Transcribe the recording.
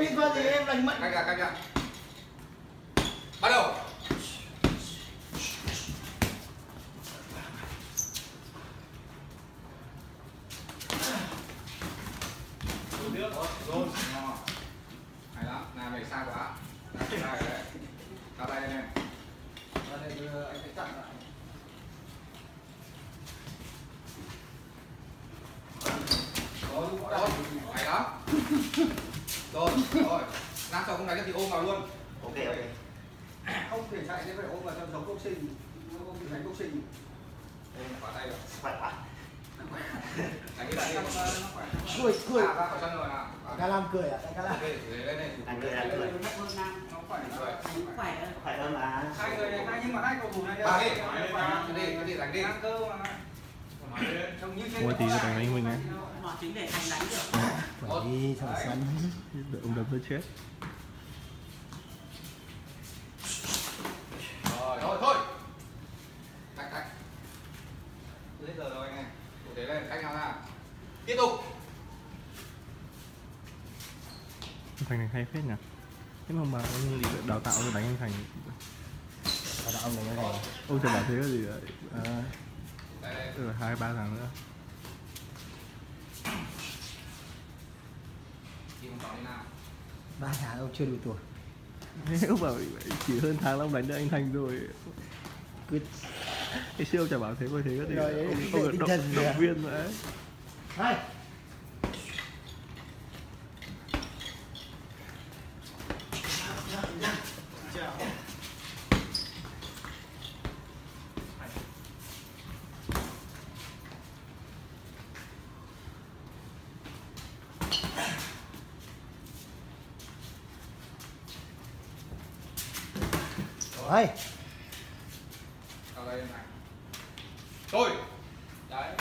em liên quan gì em lành mạnh. Cách ra cách ra. Bắt đầu. Nước rồi hay lắm làm này xa quá. Sai rồi đấy. Cao tay em đây anh phải chặn lại. Rồi rồi hay lắm rồi rồi. Nam sau không đánh thì ôm vào luôn. Ok ok. Không thể chạy thế phải ôm vào trong giống boxing. Nó không bị đánh boxing. Ôm khóa tay rồi. Khỏe quá. Cười cười. Ra khỏi sân rồi nào. Ca lam cười à? Anh ca lam. Anh cười. Anh cười. Nó khỏe Rồi. khỏe. Hơn. Khỏe hơn mà. Hai người này hai nhưng mà hai cầu thủ này đi, gì đánh đi. Ăn cơ mà. Trông như Ủa, tí rồi đánh đánh mình này. họ chính để đánh được đi thằng sắn Đợi ông đập nó chết. Rồi, thôi, thôi. Cách, cách Hết giờ rồi anh này Cụ thể lên, cách nhau ra. Tiếp tục. Anh Thành này hay phết nhỉ? Thế mà bà ông định đào tạo cho đánh anh Thành. Ở đạo này cái này Ông chẳng bảo thế là gì vậy? À, Tức là hai ba tháng nữa ba tháng ông chưa đủ tuổi ông bảo chỉ hơn tháng là ông đánh được anh Thành rồi cứ Cái siêu chả bảo thế mà thế có Rồi, Ông, ông tinh động, rồi à? động viên nữa ấy. Hai đây này. Tôi. Đấy.